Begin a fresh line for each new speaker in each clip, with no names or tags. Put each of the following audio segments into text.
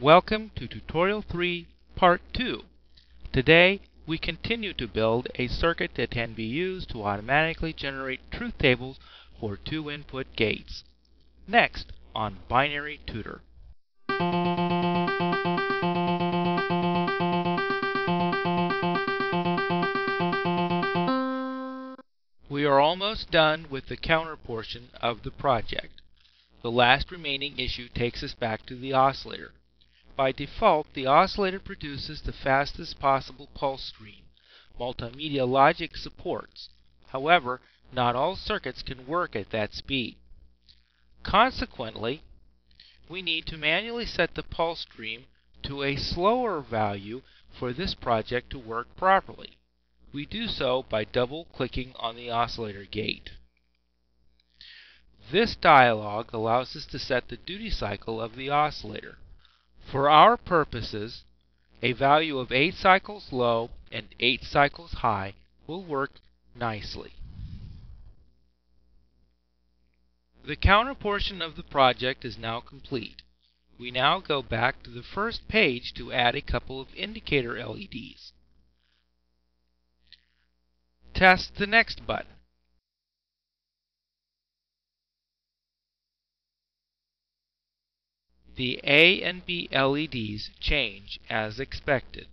Welcome to Tutorial 3, Part 2. Today, we continue to build a circuit that can be used to automatically generate truth tables for two input gates. Next, on Binary Tutor. We are almost done with the counter portion of the project. The last remaining issue takes us back to the oscillator. By default, the oscillator produces the fastest possible pulse stream, multimedia logic supports. However, not all circuits can work at that speed. Consequently, we need to manually set the pulse stream to a slower value for this project to work properly. We do so by double-clicking on the oscillator gate. This dialog allows us to set the duty cycle of the oscillator. For our purposes, a value of 8 cycles low and 8 cycles high will work nicely. The counter portion of the project is now complete. We now go back to the first page to add a couple of indicator LEDs. Test the next button. The A and B LEDs change as expected.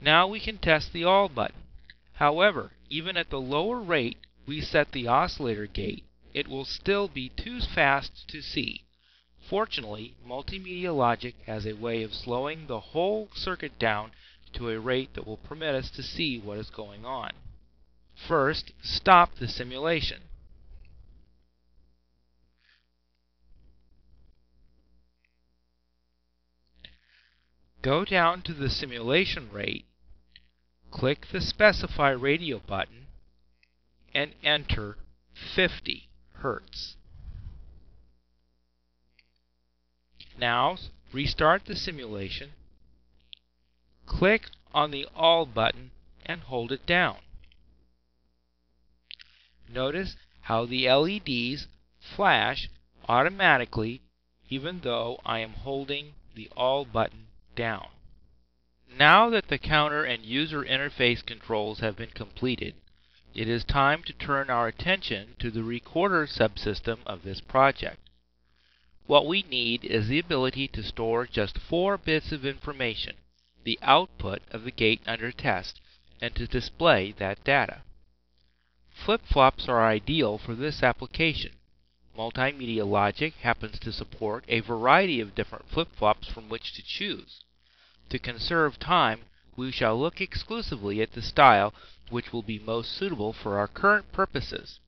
Now we can test the All button. However, even at the lower rate we set the oscillator gate, it will still be too fast to see. Fortunately, Multimedia Logic has a way of slowing the whole circuit down to a rate that will permit us to see what is going on. First, stop the simulation. Go down to the simulation rate, click the Specify Radio button, and enter 50 Hertz. Now, restart the simulation, click on the All button, and hold it down. Notice how the LEDs flash automatically even though I am holding the All button down. Now that the counter and user interface controls have been completed, it is time to turn our attention to the recorder subsystem of this project. What we need is the ability to store just four bits of information, the output of the gate under test, and to display that data. Flip-flops are ideal for this application. Multimedia Logic happens to support a variety of different flip-flops from which to choose. To conserve time, we shall look exclusively at the style which will be most suitable for our current purposes.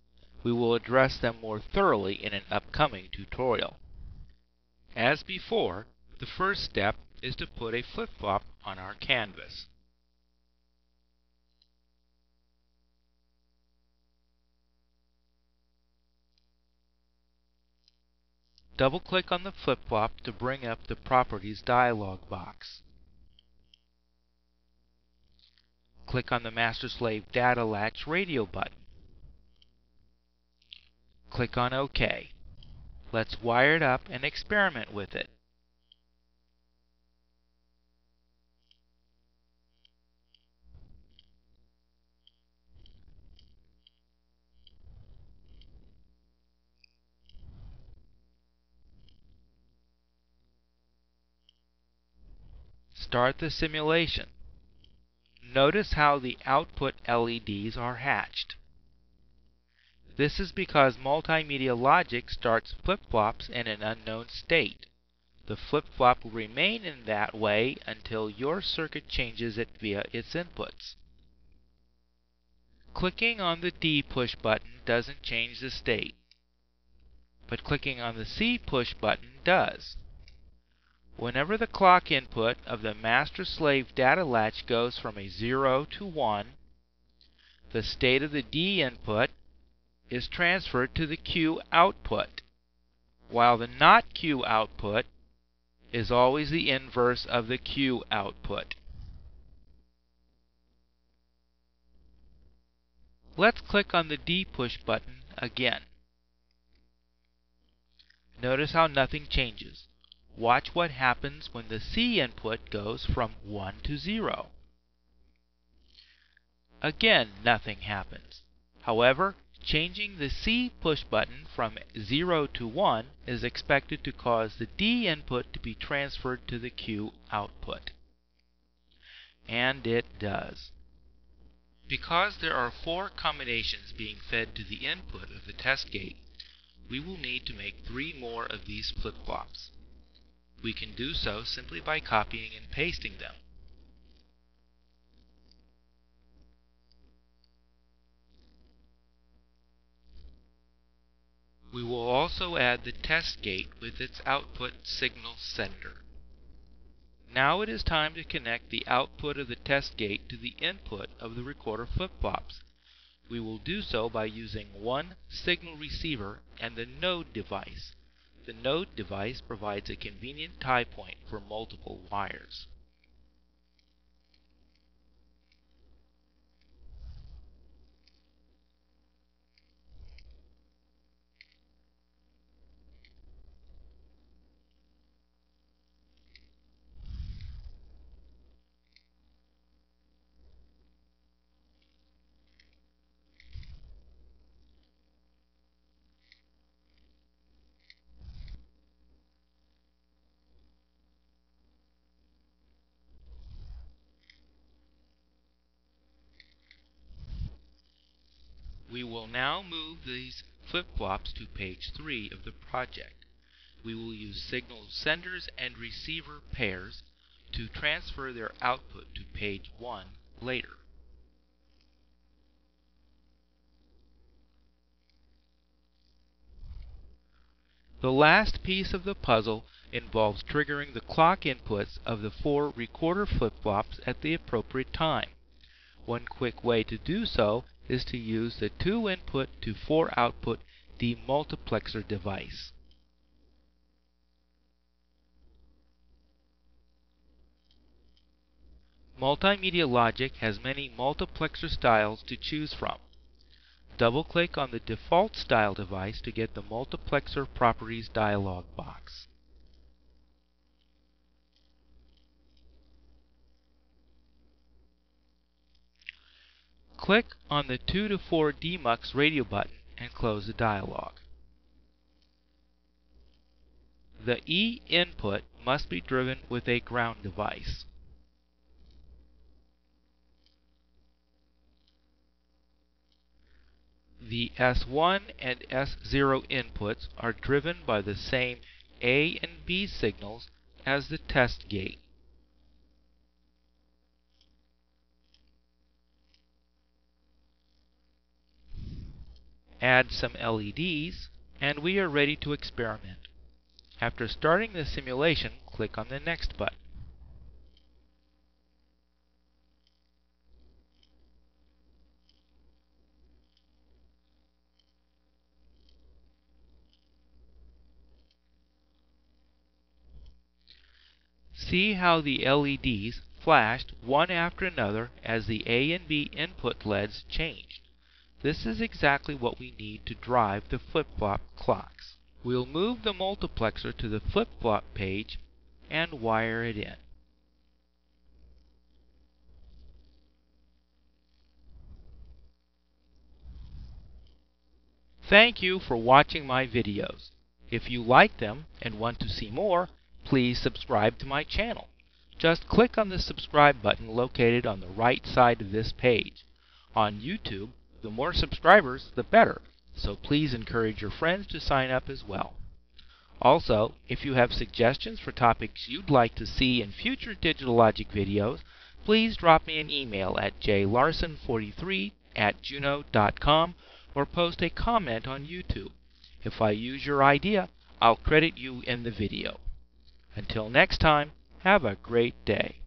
We will address them more thoroughly in an upcoming tutorial. As before, the first step is to put a flip-flop on our canvas. Double-click on the flip-flop to bring up the Properties dialog box. Click on the Master-Slave Data Latch radio button. Click on OK. Let's wire it up and experiment with it. Start the simulation. Notice how the output LEDs are hatched. This is because multimedia logic starts flip-flops in an unknown state. The flip-flop will remain in that way until your circuit changes it via its inputs. Clicking on the D push button doesn't change the state, but clicking on the C push button does. Whenever the clock input of the master-slave data latch goes from a 0 to 1, the state of the D input is transferred to the Q output, while the not Q output is always the inverse of the Q output. Let's click on the D push button again. Notice how nothing changes. Watch what happens when the C input goes from 1 to 0. Again, nothing happens. However, changing the C push button from 0 to 1 is expected to cause the D input to be transferred to the Q output. And it does. Because there are four combinations being fed to the input of the test gate, we will need to make three more of these flip-flops. We can do so simply by copying and pasting them. We will also add the test gate with its output signal sender. Now it is time to connect the output of the test gate to the input of the recorder flip-flops. We will do so by using one signal receiver and the node device. The node device provides a convenient tie point for multiple wires. We will now move these flip-flops to page 3 of the project. We will use signal senders and receiver pairs to transfer their output to page 1 later. The last piece of the puzzle involves triggering the clock inputs of the four recorder flip-flops at the appropriate time. One quick way to do so is to use the 2 input to 4 output demultiplexer device. Multimedia Logic has many multiplexer styles to choose from. Double-click on the default style device to get the multiplexer properties dialog box. Click on the 2 to 4 demux radio button and close the dialog. The E input must be driven with a ground device. The S1 and S0 inputs are driven by the same A and B signals as the test gate. Add some LEDs, and we are ready to experiment. After starting the simulation, click on the Next button. See how the LEDs flashed one after another as the A and B input LEDs changed. This is exactly what we need to drive the flip-flop clocks. We'll move the multiplexer to the flip-flop page and wire it in. Thank you for watching my videos. If you like them and want to see more, please subscribe to my channel. Just click on the subscribe button located on the right side of this page. On YouTube, the more subscribers, the better, so please encourage your friends to sign up as well. Also, if you have suggestions for topics you'd like to see in future Digital Logic videos, please drop me an email at jlarson43 at juno.com or post a comment on YouTube. If I use your idea, I'll credit you in the video. Until next time, have a great day.